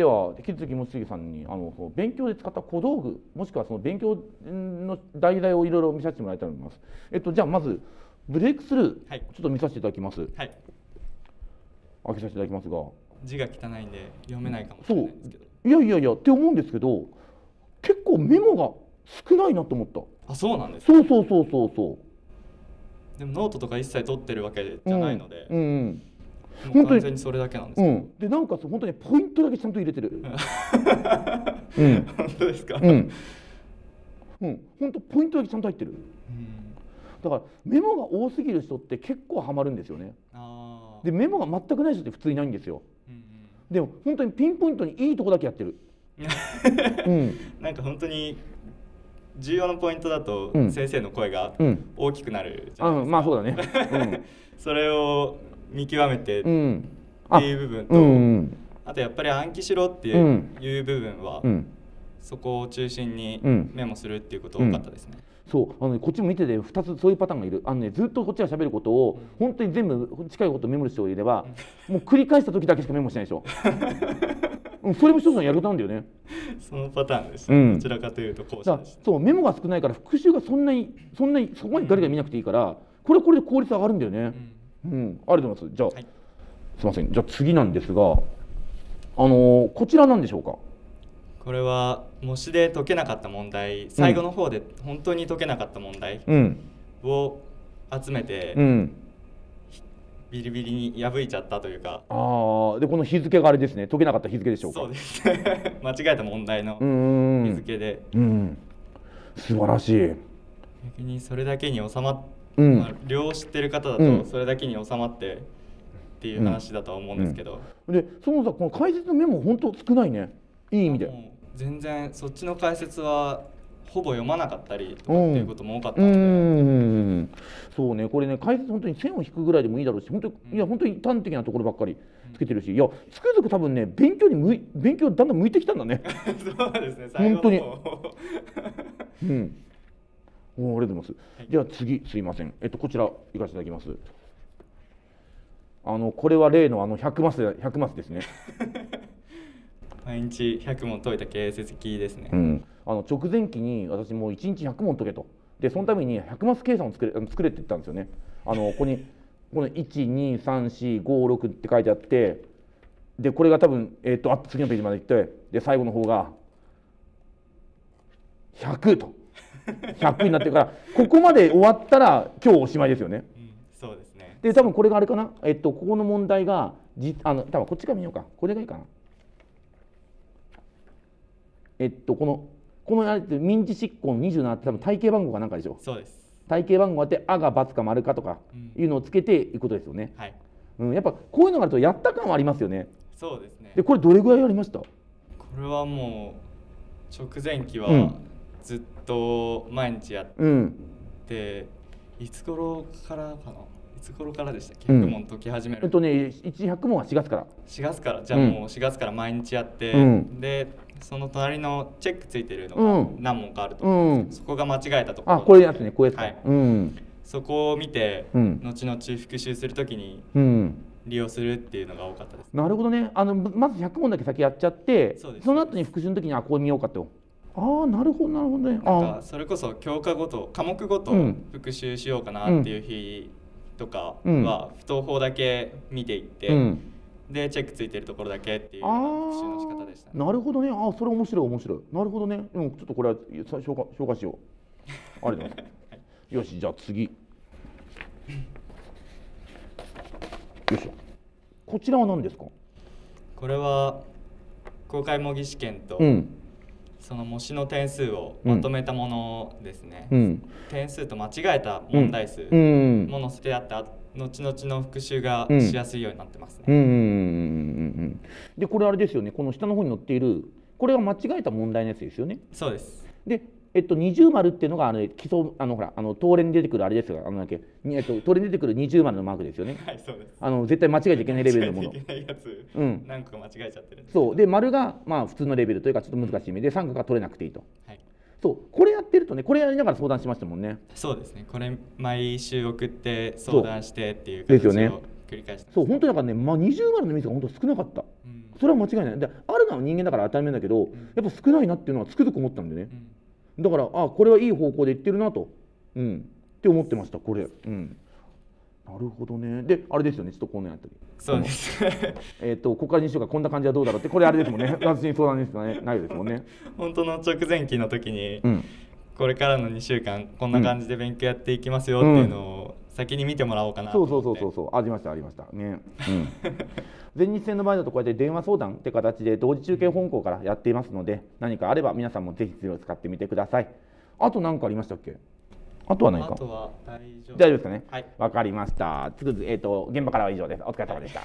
では引き続き望月さんにあのその勉強で使った小道具もしくはその勉強の題材をいろいろ見させてもらいたいと思います。えっとじゃあまずブレイクスルー、はい。ちょっと見させていただきます。はい。開けさせていただきますが。字が汚いんで読めないかもしれないんですけど。いやいやいやって思うんですけど結構メモが少ないなと思った。あそうなんですか？そうそうそうそうそでもノートとか一切取ってるわけうじゃないので、うんうん本当に。それだけなんですうん、でなおかつ本当にポイントだけちゃんと入れてる。うん。本当ですか、うん。うん。本当ポイントだけちゃんと入ってる。うん。だからメモが多すぎる人って結構ハマるんですよね。でメモが全くない人って普通いないんですよ。うんうん。でも本当にピンポイントにいいとこだけやってる。うん。なんか本当に重要なポイントだとうん。先生の声がうん。大きくなるじゃないですか、あまあそうだね。それを見極めてっていう部分と、うんうんあとやっぱり暗記しろってうん。いう部分は、うん。そこを中心にうん。メモするっていうこと多かったですね。そう。あの、ね、こっちも見てて2つそういうパターンがいる。あの、ね、ずっとこっちが喋ることを本当に全部近いことをメモる人がいればもう繰り返した時だけしかメモしないでしょ、うん、それも一つのやり方なんだよね。そのパターンでした、うん。どちらかというと後者でした。そうメモが少ないから復習がそんなにそんなにそこまでガリガリ見なくていいからこれはこれで効率上がるんだよねうん。うん、ありがとうございます。じゃあ、はい。すいません。じゃあ次なんですがあのーこちらなんでしょうか？これは模試で解けなかった問題最後の方で本当に解けなかった問題うん。を集めてうん。ビリビリに破いちゃったというか、ああでこの日付があれですね。解けなかった日付でしょうか？そうです。間違えた問題のうんうんうん。日付で。うん。素晴らしい。逆にそれだけに収まっ、うん。まあ、量を知ってる方だうん。とそれだけに収まってっていう話だとは思うんですけど、でそのさこの解説のメモ本当少ないね。いい意味で。もう全然そっちの解説はほぼ読まなかったりとかっていうことも多かったうので、ん。そうね。これね解説本当に線を引くぐらいでもいいだろうし本当にいや本当に端的なところばっかりつけてるしいやつくづく多分ね勉強に向い勉強だんだん向いてきたんだね。そうですね最後の方。うん。おありがとうございます、はい。では次すいません。えっとこちら行かせていただきます。あのこれは例のあの100マスで100マスですね。毎日100問解いた形跡ですね、うん、あの直前期に私もう1日100問解けと。でそのために100マス計算を作れ作れって言ったんですよね。あのここにこの12345って書いてあってでこれが多分、えー、とあ次のページまで行ってで最後の方が100と100になってるからここまで終わったら今日おしまいですよね。うんそうですね。で多分これがあれかな、えっと、ここの問題がじあの多分こっちから見ようか。これがいいかな？えっとこのこのあれって民事執行の27って多分体系番号かなんかでしょ？そうです。体系番号あって「あ」が「×」か「丸かとかいうのをつけていくことですよね、はい。うん、やっぱこういうのがあるとやった感はありますよね。そうですね。でこれどれぐらいやりました？これはもう直前期うん。はずっと毎日やっうん。て、いつ頃からかな？いつ頃からでしたっけ？うん。100問解き始める、えっとね100問は4月から。4月から？じゃあもう4月から毎日やって、うん。でその隣のチェックついてるのうん。が何問かあると。思うん。ですよ、そこが間違えたところ。あこれやつねこれやつか、はい。うん。そこを見て、うん。後々復習するときにうん。利用するっていうのが多かったです。なるほどね。あのまず100問だけ先やっちゃってその後に復習の時にあこれ見ようかとああなるほどなるほどね。なんあかそれこそ教科ごと科目ごとうん。復習しようかなっていう日とかうんは不等法だけ見ていって、うん。でチェックついてるところだけっていうあ復習の仕方でした、あなるほどね。あそれ面白い面白い。なるほどね。うんちょっとこれはさ紹介紹介しよう。ありがとう。ござい。ますよしじゃあ次。よいしょ。こちらは何ですか？これは公開模擬試験と、うんその模試の点数をまとめたものですね、うん。点数と間違えた問題数。うん。も載せてあってあ後々の復習がうん。しやすいようになってますね、うんでこれあれですよね。この下の方に載っているこれが間違えた問題のやつですよね。そうです。で、えっと、二重丸っていうのがあの基礎あのほらあの東連に出てくるあれですがあのだっけにえっと東連に出てくる二重丸のマークですよね。はいそうです。あの絶対間違えちゃいけないレベルのもの。うん。何個か間違えちゃってるそう。で丸がまあ普通のレベルというかちょっと難しい目で三角が取れなくていいと。はい、そう。これやってるとねこれやりながら相談しましたもんね。そうですね。これ毎週送って相談してっていうですよね。繰り返してそう。本当にだからね、まあ、二重丸のミスが本当少なかった。うん。それは間違いない。であるのは人間だから当たり前だけど、やっぱ少ないなっていうのはつくづく思ったんでね。うんだからあこれはいい方向でいってるなと、うん、って思ってましたこれ、うん、なるほどね。であれですよねちょっとこんなんやったり。そうです。えっ、とここから2週間こんな感じはどうだろうって。これあれですもんね。私に相談ですかね。ないですもんね。本当の直前期の時に、うん。これからの2週間こんな感じで勉強やっていきますよっていうのを先に見てもらおうかなとそうそうそうそうそう。ありましたありました。ね、うん、全日戦の場合だとこうやって電話相談って形で同時中継本校からやっていますので何かあれば皆さんもぜひそれを使ってみてください。あと何かありましたっけ？あとは何か？あとは大丈夫。大丈夫ですかね？はい。わかりました。つくづえっ、と現場からは以上です。お疲れ様でした